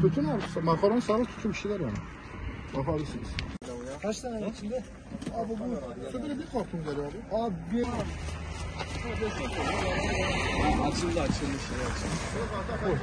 Tutun abi. Makaron sarı tutun bir şeyler yani. Bakabilirsiniz. Kaç tane var içinde? Abi bu sütünü bir korktum geliyor abi. Abi bir Açıldı açıldı şey açıldı.